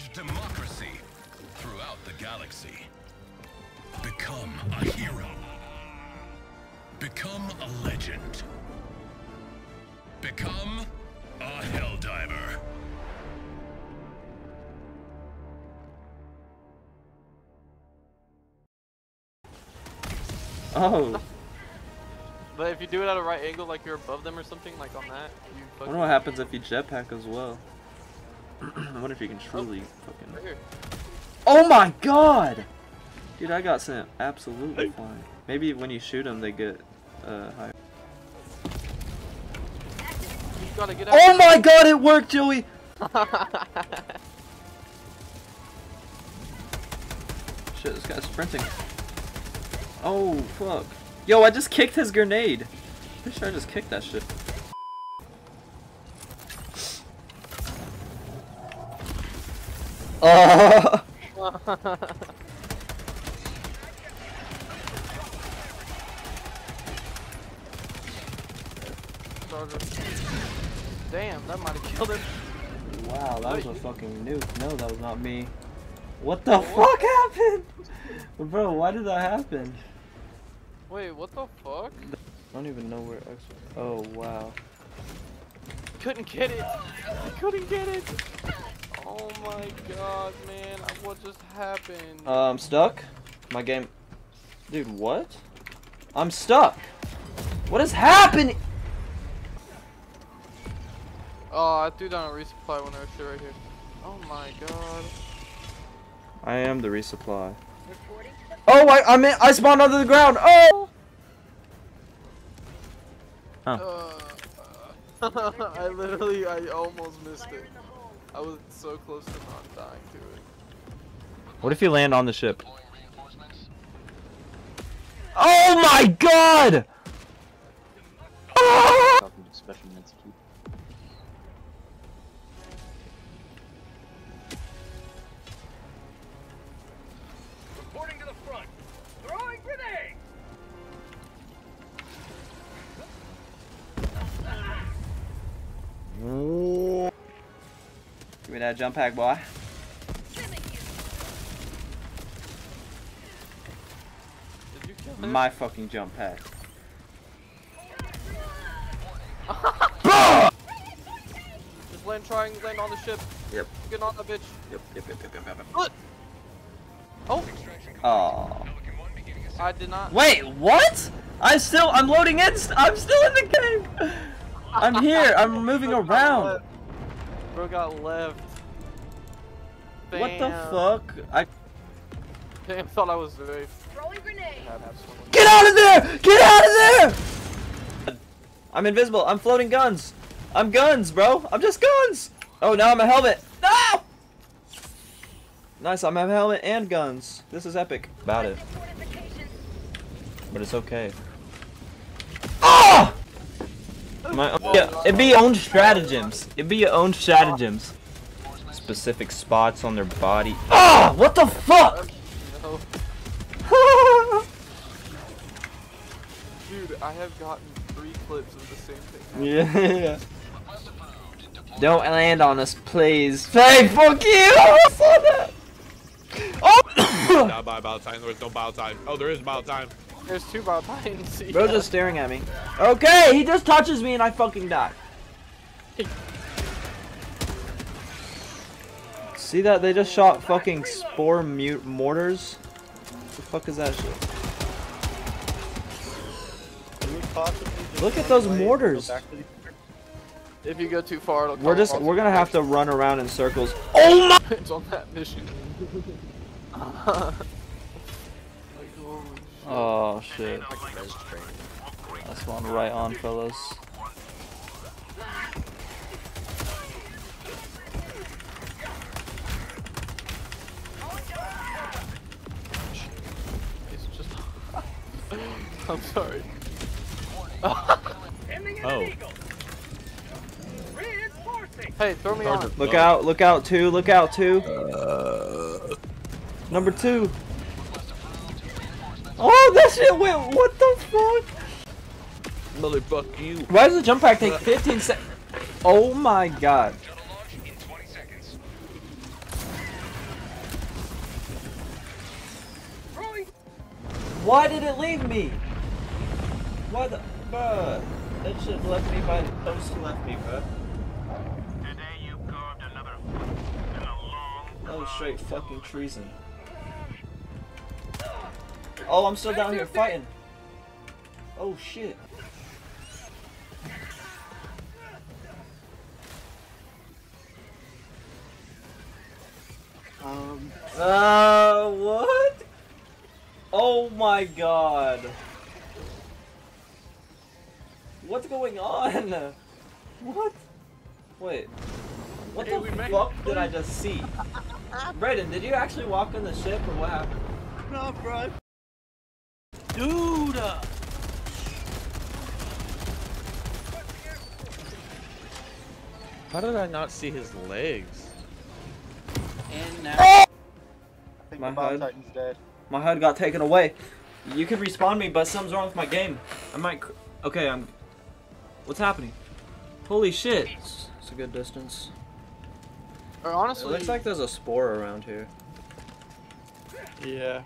pledge democracy throughout the galaxy. Become a hero. Become a legend. Become a Helldiver. Oh, But if you do it at a right angle, like you're above them or something, like on that, you I fucking. wonder what happens if you jetpack as well. I wonder if you can truly Right fucking. here. Oh my god! Dude, I got sent absolutely flying. Maybe when you shoot them, they get uh, higher. Oh my god, it worked, Joey! Shit, this guy's sprinting. Oh, fuck. Yo, I just kicked his grenade. Pretty sure I just kicked that shit. Oh! Damn, that might have killed him. Wow, that was a fucking nuke. No, that was not me. What the fuck happened? Bro, why did that happen? Wait, what the fuck? I don't even know where X Oh, wow. Couldn't get it. I couldn't get it. Oh my god, man. What just happened? Uh, I'm stuck. My game. Dude, what? I'm stuck. What is happening? Oh, I threw down a resupply when there was shit right here. Oh my god. I am the resupply. Oh, I, I'm in, I spawned under the ground. Oh! Huh. Uh, I literally, I almost missed it. I was so close to not dying to it. What if you land on the ship? Oh my god! Ah! Give me that jump pack, boy. Did you kill him? My fucking jump pack. Just land, trying land on the ship. Yep. Get on that bitch. Yep, yep, yep, yep, yep, yep. Look. Oh, Oh. I did not. Wait, what? I still, I'm loading in. st- I'm still in the game. I'm here. I'm moving around. Left. Bro got left. What the fuck? I Damn, thought I was very. Throwing grenade. get out of there! Get out of there! I'm invisible. I'm floating guns. I'm guns, bro. I'm just guns. Oh, now I'm a helmet. No! Nice. I'm a helmet and guns. This is epic. About it, but it's okay. Ah! My, yeah, it'd be your own stratagems. It'd be your own stratagems. Specific spots on their body. Ah! What the fuck? No. Dude, I have gotten three clips of the same thing. Yeah. Don't land on us, please. Hey, fuck you! I saw that. Oh! Not by about time. There's no Bile Titan. Oh, there is Bile Titan. There's two Bile Titans. Bro just staring at me. Okay, he just touches me and I fucking die. See that? They just shot fucking spore mute mortars. What the fuck is that shit? Look at those mortars. If you go too far, it'll We're just we're gonna have to run around in circles. Oh my! It's on that mission. like, holy shit. Oh shit. That's one right on, fellas. It's just. I'm sorry. Oh. Hey, throw me on. Look out! Look out! Two! Look out! Two! Uh. Number two. Oh, that shit went. What the fuck? Motherfuck you. Why does the jump pack take 15 seconds? Oh my god. Why did it leave me? Why the. Bruh. That shit left me by. Post left me, bruh. That was straight fucking treason. Oh, I'm still down here fighting. Oh shit. Um, Uh, what? Oh my god. What's going on? What? Wait. What Hey, the fuck did I just see? Braden, did you actually walk on the ship or what happened? no, bro. Dude! uh, How did I not see his legs? And now. I think My the HUD. Titan's dead. My HUD got taken away. You can respawn me, but something's wrong with my game. I might. cr- Okay, I'm. What's happening? Holy shit! It's, it's a good distance. Or honestly, It honestly, looks like there's a spore around here. Yeah.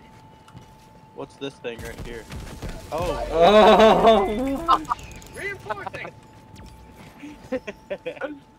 What's this thing right here? Oh, Oh! Reinforcing!